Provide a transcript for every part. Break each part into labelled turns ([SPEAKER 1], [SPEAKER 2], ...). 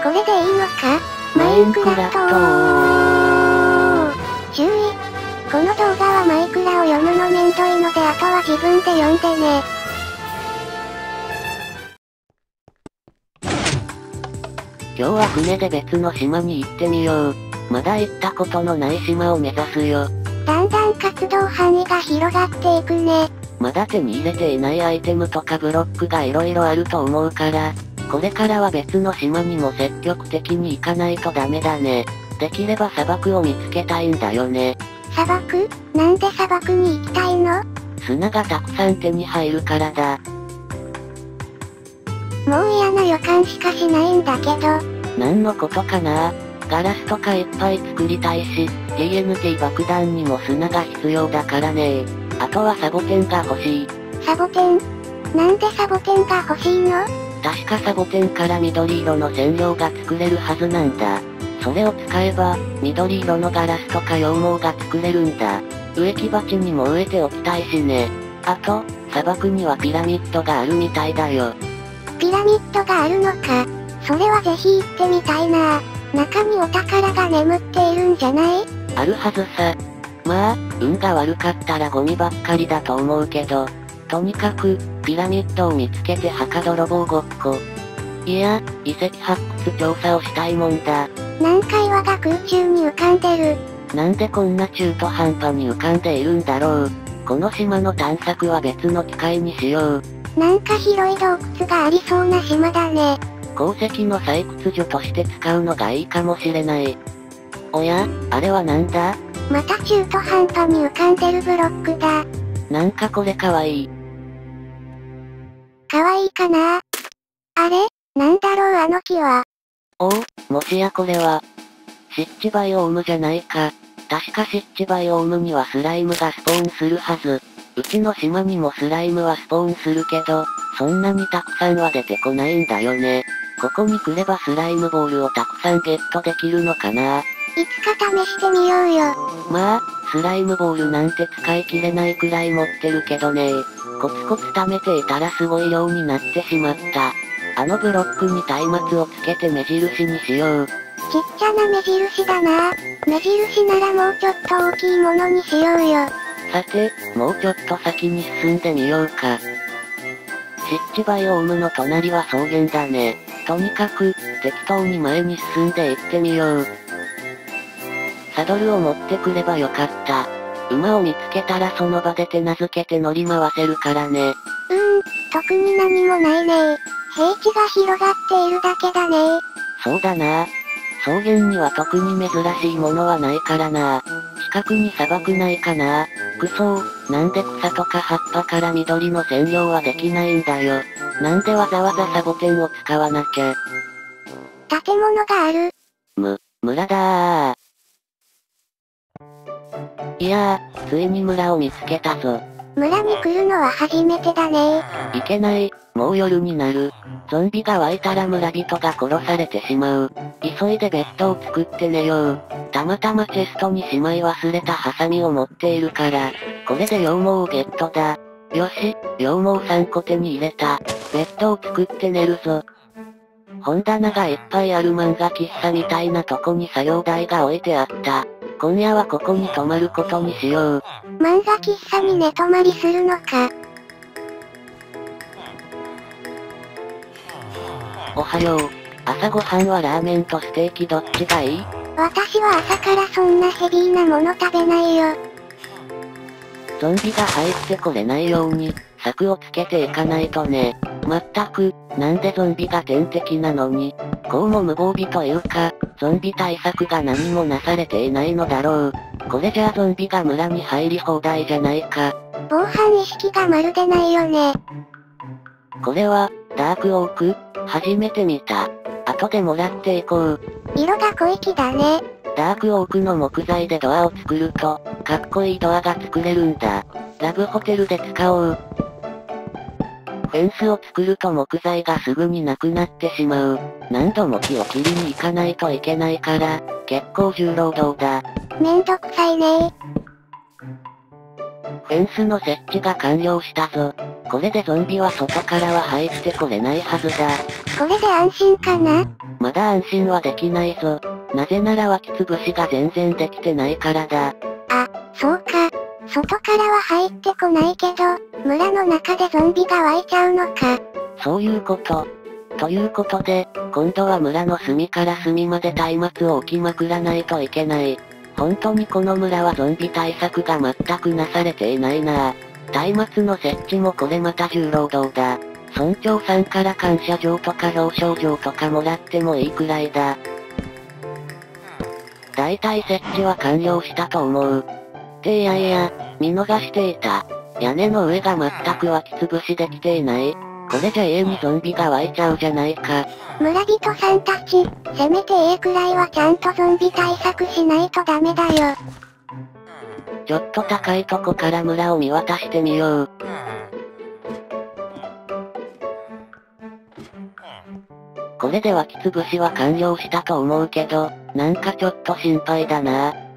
[SPEAKER 1] これでいいのか？
[SPEAKER 2] マインクラフト
[SPEAKER 1] 注意この動画はマイクラを読むのめんどいのであとは自分で読んでね。
[SPEAKER 2] 今日は船で別の島に行ってみよう。まだ行ったことのない島を目指すよ。
[SPEAKER 1] だんだん活動範囲が広がっていくね。
[SPEAKER 2] まだ手に入れていないアイテムとかブロックが色々あると思うから、これからは別の島にも積極的に行かないとダメだね。できれば砂漠を見つけたいんだよね。
[SPEAKER 1] 砂漠？なんで砂漠に行きたいの？
[SPEAKER 2] 砂がたくさん手に入るからだ。
[SPEAKER 1] もう嫌な予感しかしないんだけど。
[SPEAKER 2] 何のことかな？ガラスとかいっぱい作りたいし、TNT 爆弾にも砂が必要だからねあとはサボテンが欲しい。
[SPEAKER 1] サボテン？なんでサボテンが欲しいの？
[SPEAKER 2] 確かサボテンから緑色の染料が作れるはずなんだ。それを使えば、緑色のガラスとか羊毛が作れるんだ。植木鉢にも植えておきたいしね。あと、砂漠にはピラミッドがあるみたいだよ。
[SPEAKER 1] ピラミッドがあるのか。それはぜひ行ってみたいな中にお宝が眠っているんじゃない？
[SPEAKER 2] あるはずさ。まあ、運が悪かったらゴミばっかりだと思うけど、とにかく、ピラミッドを見つけて墓泥棒ごっこ。いや、遺跡発掘調査をしたいもんだ。
[SPEAKER 1] 何回輪が空中に浮かんでる。
[SPEAKER 2] なんでこんな中途半端に浮かんでいるんだろう。この島の探索は別の機会にしよう。
[SPEAKER 1] なんか広い洞窟がありそうな島だね。
[SPEAKER 2] 鉱石の採掘所として使うのがいいかもしれない。おや、あれはなんだ？
[SPEAKER 1] また中途半端に浮かんでるブロックだ。
[SPEAKER 2] なんかこれかわいい。
[SPEAKER 1] かわいいかな？あれ？なんだろう？あの木は。
[SPEAKER 2] おお、もしやこれは、湿地バイオームじゃないか。確か湿地バイオームにはスライムがスポーンするはず。うちの島にもスライムはスポーンするけど、そんなにたくさんは出てこないんだよね。ここに来ればスライムボールをたくさんゲットできるのかない
[SPEAKER 1] つか試してみようよ。
[SPEAKER 2] まあ、スライムボールなんて使い切れないくらい持ってるけどねコツコツ貯めていたらすごい量になってしまった。あのブロックに松明をつけて目印にしよう。ちっ
[SPEAKER 1] ちゃな目印だな目印ならもうちょっと大きいものにしようよ。
[SPEAKER 2] さて、もうちょっと先に進んでみようか。湿地バイオームの隣は草原だね。とにかく、適当に前に進んで行ってみよう。サドルを持ってくればよかった。馬を見つけたらその場で手なずけて乗り回せるからね。うーん、
[SPEAKER 1] 特に何もないね平地が広がっているだけだね
[SPEAKER 2] そうだな草原には特に珍しいものはないからな近くに砂漠ないかなくそー、なんで草とか葉っぱから緑の染料はできないんだよ。なんでわざわざサボテンを使わなきゃ。
[SPEAKER 1] 建物がある。
[SPEAKER 2] む、村だいやー、ついに村を見つけたぞ。
[SPEAKER 1] 村に来るのは初めてだね
[SPEAKER 2] いけない、もう夜になる。ゾンビが湧いたら村人が殺されてしまう。急いでベッドを作って寝よう。たまたまチェストにしまい忘れたハサミを持っているから、これで羊毛をゲットだ。よし、羊毛3個手に入れた。ベッドを作って寝るぞ。本棚がいっぱいある漫画喫茶みたいなとこに作業台が置いてあった。今夜はここに泊まることにしよう。
[SPEAKER 1] 漫画喫茶に寝泊まりするのか。
[SPEAKER 2] おはよう。朝ごはんはラーメンとステーキどっちがいい？
[SPEAKER 1] 私は朝からそんなヘビーなもの食べないよ。
[SPEAKER 2] ゾンビが入ってこれないように、柵をつけていかないとね。まったく、なんでゾンビが天敵なのに、こうも無防備というか、ゾンビ対策が何もなされていないのだろう。これじゃあゾンビが村に入り放題じゃないか。
[SPEAKER 1] 防犯意識がまるでないよね。
[SPEAKER 2] これは、ダークオーク？初めて見た。後でもらっていこう。
[SPEAKER 1] 色が濃い木だね。
[SPEAKER 2] ダークオークの木材でドアを作ると、かっこいいドアが作れるんだ。ラブホテルで使おう。フェンスを作ると木材がすぐになくなってしまう。何度も木を切りに行かないといけないから、結構重労働だ。
[SPEAKER 1] めんどくさいね
[SPEAKER 2] フェンスの設置が完了したぞ。これでゾンビは外からは入ってこれないはずだ。
[SPEAKER 1] これで安心かな？
[SPEAKER 2] まだ安心はできないぞ。なぜなら湧き潰しが全然できてないからだ。
[SPEAKER 1] あ、そうか。外からは入ってこないけど、村の中でゾンビが湧いちゃうのか。
[SPEAKER 2] そういうこと。ということで、今度は村の隅から隅まで松明を置きまくらないといけない。本当にこの村はゾンビ対策が全くなされていないな松明の設置もこれまた重労働だ。村長さんから感謝状とか表彰状とかもらってもいいくらいだ。大体設置は完了したと思う。っていやいや、見逃していた。屋根の上が全く湧き潰しできていない。これじゃ家にゾンビが湧いちゃうじゃないか。
[SPEAKER 1] 村人さんたち、せめて A くらいはちゃんとゾンビ対策しないとダメだよ。
[SPEAKER 2] ちょっと高いとこから村を見渡してみよう。これで湧き潰しは完了したと思うけど、なんかちょっと心配だな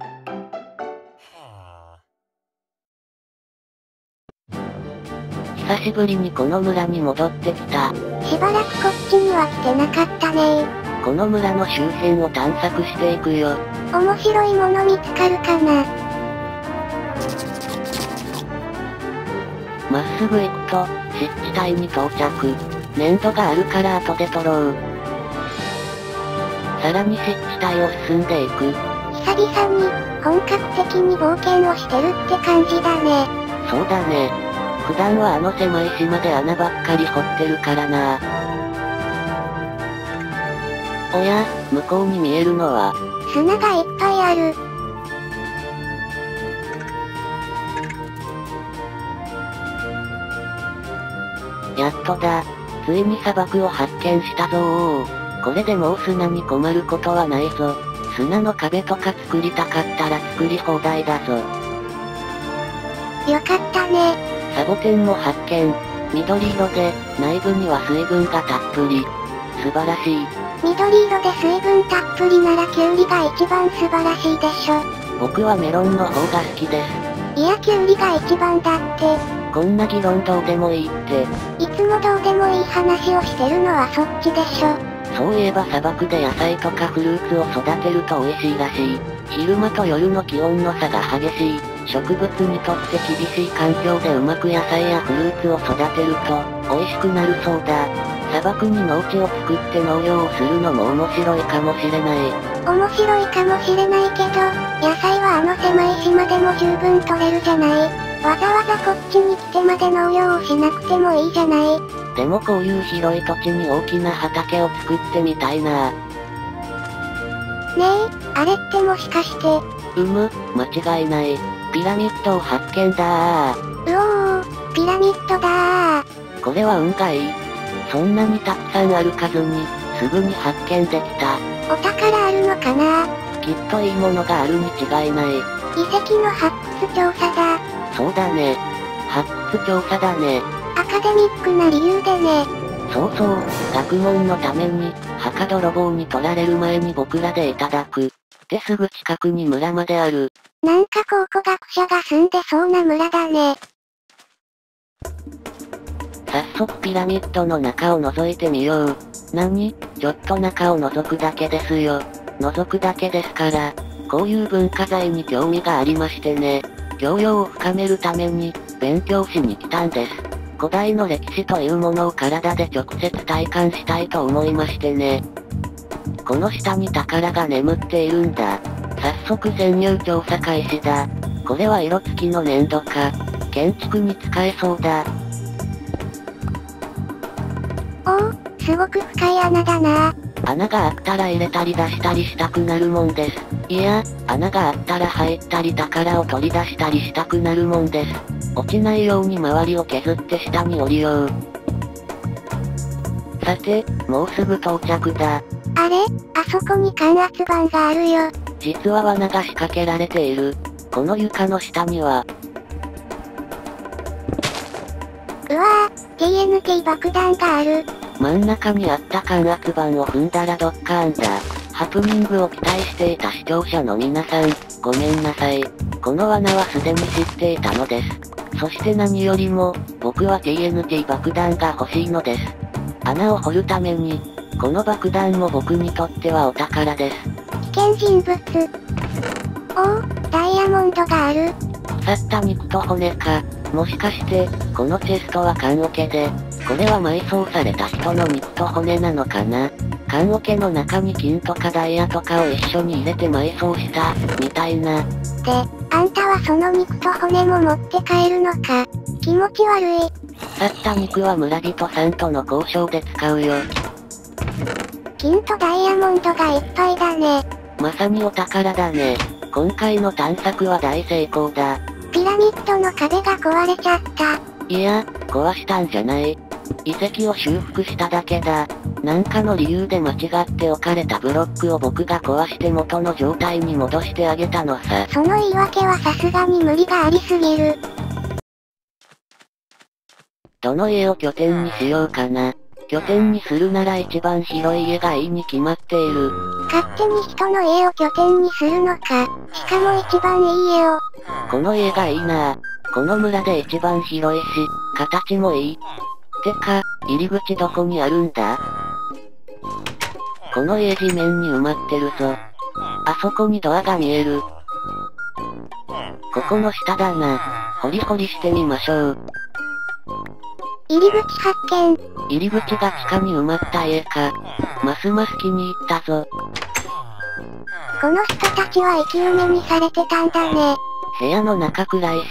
[SPEAKER 2] 久しぶりにこの村に戻ってきた。
[SPEAKER 1] しばらくこっちには来てなかったね
[SPEAKER 2] この村の周辺を探索していくよ。
[SPEAKER 1] 面白いもの見つかるかな
[SPEAKER 2] まっすぐ行くと、湿地帯に到着。粘土があるから後で取ろう。さらに湿地帯を進んでいく。
[SPEAKER 1] 久々に、本格的に冒険をしてるって感じだね。
[SPEAKER 2] そうだね。普段はあの狭い島で穴ばっかり掘ってるからなおや、向こうに見えるのは、
[SPEAKER 1] 砂がいっぱいある。
[SPEAKER 2] やっとだ。ついに砂漠を発見したぞー。これでもう砂に困ることはないぞ。砂の壁とか作りたかったら作り放題だぞ。
[SPEAKER 1] よかったね。
[SPEAKER 2] サボテンも発見。緑色で、内部には水分がたっぷり。素晴らしい。
[SPEAKER 1] 緑色で水分たっぷりならキュウリが一番素晴らしいでしょ。
[SPEAKER 2] 僕はメロンの方が好きです。
[SPEAKER 1] いやキュウリが一番だって。
[SPEAKER 2] こんな議論どうでもいいって。
[SPEAKER 1] いつもどうでもいい話をしてるのはそっちでしょ。
[SPEAKER 2] そういえば砂漠で野菜とかフルーツを育てると美味しいらしい。昼間と夜の気温の差が激しい。植物にとって厳しい環境でうまく野菜やフルーツを育てると、美味しくなるそうだ。砂漠に農地を作って農業をするのも面白いかもしれない。
[SPEAKER 1] 面白いかもしれないけど、野菜はあの狭い島でも十分取れるじゃない。わざわざこっちに来てまで農業をしなくてもいいじゃない。
[SPEAKER 2] でもこういう広い土地に大きな畑を作ってみたいな。ね
[SPEAKER 1] え、あれってもしかして。
[SPEAKER 2] うむ、間違いない。ピラミッドを発見だー。
[SPEAKER 1] うおー、ピラミッドだー。
[SPEAKER 2] これは運がいい。そんなにたくさん歩かずに、すぐに発見できた。
[SPEAKER 1] お宝あるのかな？
[SPEAKER 2] きっといいものがあるに違いない。
[SPEAKER 1] 遺跡の発掘調査だ。
[SPEAKER 2] そうだね。発掘調査だね。
[SPEAKER 1] アカデミックな理由でね。
[SPEAKER 2] そうそう、学問のために、墓泥棒に取られる前に僕らでいただく。ってすぐ近くに村まである。
[SPEAKER 1] なんか考古学者が住んでそうな村だね。
[SPEAKER 2] 早速ピラミッドの中を覗いてみよう。何？ちょっと中を覗くだけですよ。覗くだけですから、こういう文化財に興味がありましてね。教養を深めるために、勉強しに来たんです。古代の歴史というものを体で直接体感したいと思いましてね。この下に宝が眠っているんだ。早速潜入調査開始だ。これは色付きの粘土か。建築に使えそうだ。
[SPEAKER 1] おお、すごく深い穴だな
[SPEAKER 2] 穴があったら入れたり出したりしたくなるもんです。いや、穴があったら入ったり宝を取り出したりしたくなるもんです。落ちないように周りを削って下に降りよう。さて、もうすぐ到着だ。
[SPEAKER 1] あれ？あそこに感圧板があるよ。
[SPEAKER 2] 実は罠が仕掛けられている。この床の下には。
[SPEAKER 1] うわぁ、TNT 爆弾がある。
[SPEAKER 2] 真ん中にあった感圧板を踏んだらドッカーンだ。ハプニングを期待していた視聴者の皆さん、ごめんなさい。この罠はすでに知っていたのです。そして何よりも、僕は TNT 爆弾が欲しいのです。穴を掘るために、この爆弾も僕にとってはお宝です。
[SPEAKER 1] 危険人物。おお、ダイヤモンドがある。
[SPEAKER 2] 腐った肉と骨か。もしかして、このチェストは缶桶で、これは埋葬された人の肉と骨なのかな缶桶の中に金とかダイヤとかを一緒に入れて埋葬した、みたいな。で、
[SPEAKER 1] あんたはその肉と骨も持って帰るのか。気持ち悪い。
[SPEAKER 2] 腐った肉は村人さんとの交渉で使うよ。
[SPEAKER 1] 金とダイヤモンドがいっぱいだね。
[SPEAKER 2] まさにお宝だね。今回の探索は大成功だ。
[SPEAKER 1] ピラミッドの壁が壊れちゃった。
[SPEAKER 2] いや、壊したんじゃない。遺跡を修復しただけだ。なんかの理由で間違って置かれたブロックを僕が壊して元の状態に戻してあげたのさ。
[SPEAKER 1] その言い訳はさすがに無理がありすぎる。
[SPEAKER 2] どの家を拠点にしようかな。拠点にするなら一番広い家がいいに決まっている。
[SPEAKER 1] 勝手に人の家を拠点にするのか。しかも一番いい家を。
[SPEAKER 2] この家がいいなこの村で一番広いし、形もいい。てか、入り口どこにあるんだ？この家地面に埋まってるぞ。あそこにドアが見える。ここの下だな。ホリホリしてみましょう。
[SPEAKER 1] 入り口発見。
[SPEAKER 2] 入り口が地下に埋まった家か。ますます気に入ったぞ。
[SPEAKER 1] この人たちは生き埋めにされてたんだね。
[SPEAKER 2] 部屋の中暗いし、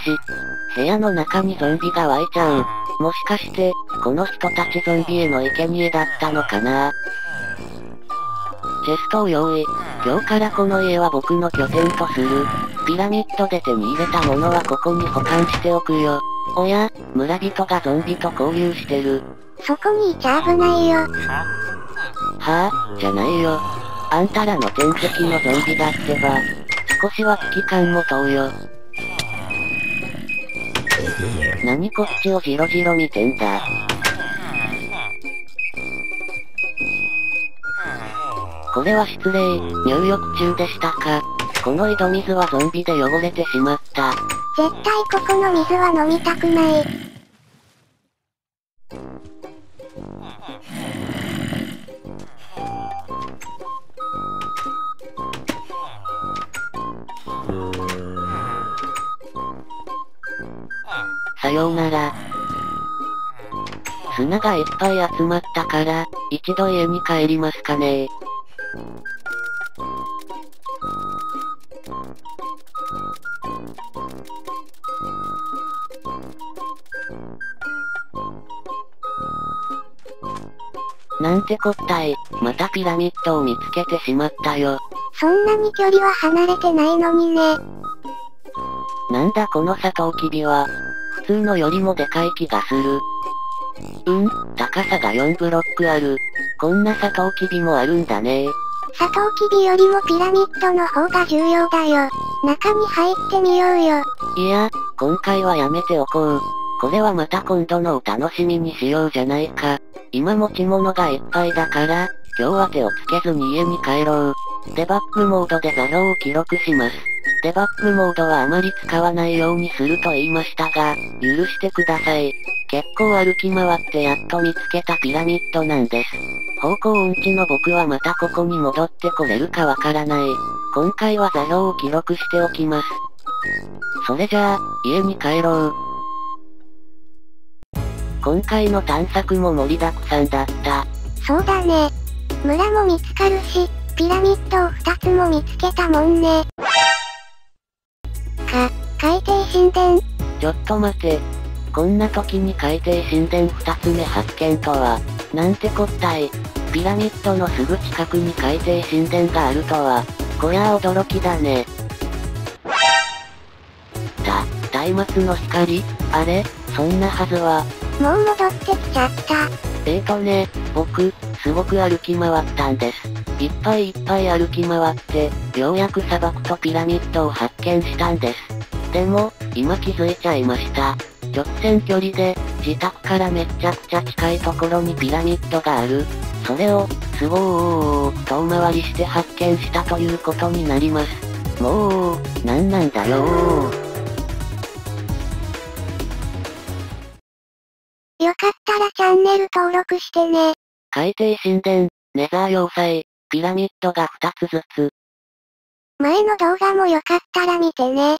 [SPEAKER 2] 部屋の中にゾンビが湧いちゃう。もしかして、この人たちゾンビへの生贄だったのかな？チェストを用意。今日からこの家は僕の拠点とする。ピラミッドで手に入れたものはここに保管しておくよ。おや、村人がゾンビと交流してる。
[SPEAKER 1] そこにいちゃ危ないよ。は？
[SPEAKER 2] ぁ、じゃないよ。あんたらの天敵のゾンビだってば。少しは危機感も問うよ。何こっちをジロジロ見てんだ。これは失礼、入浴中でしたか。この井戸水はゾンビで汚れてしまった。
[SPEAKER 1] 絶対ここの水は飲みたくない。
[SPEAKER 2] ようなら。砂がいっぱい集まったから、一度家に帰りますかねなんてこったい、またピラミッドを見つけてしまったよ。
[SPEAKER 1] そんなに距離は離れてないのにね。
[SPEAKER 2] なんだこのサトウキビは、普通のよりもでかい気がする。うん、高さが4ブロックある。こんなサトウキビもあるんだね
[SPEAKER 1] サトウキビよりもピラミッドの方が重要だよ。中に入ってみようよ。
[SPEAKER 2] いや、今回はやめておこう。これはまた今度のお楽しみにしようじゃないか。今持ち物がいっぱいだから、今日は手をつけずに家に帰ろう。デバッグモードで画像を記録します。デバッグモードはあまり使わないようにすると言いましたが、許してください。結構歩き回ってやっと見つけたピラミッドなんです。方向音痴の僕はまたここに戻ってこれるかわからない。今回は座標を記録しておきます。それじゃあ、家に帰ろう。今回の探索も盛りだくさんだった。
[SPEAKER 1] そうだね。村も見つかるし、ピラミッドを2つも見つけたもんね。か、海底神殿。
[SPEAKER 2] ちょっと待て。こんな時に海底神殿2つ目発見とは、なんてこったい。ピラミッドのすぐ近くに海底神殿があるとは、こりゃあ驚きだね。た、松明の光？あれ？そんなはずは。
[SPEAKER 1] もう戻ってきちゃった。
[SPEAKER 2] えーとね、僕、すごく歩き回ったんです。いっぱいいっぱい歩き回って、ようやく砂漠とピラミッドを発見したんです。でも、今気づいちゃいました。直線距離で、自宅からめっちゃくちゃ近いところにピラミッドがある。それを、すごー遠回りして発見したということになります。もう、なんなんだよ
[SPEAKER 1] よかったらチャンネル登録してね。
[SPEAKER 2] 海底神殿、ネザー要塞、ピラミッドが2つずつ。
[SPEAKER 1] 前の動画もよかったら見てね。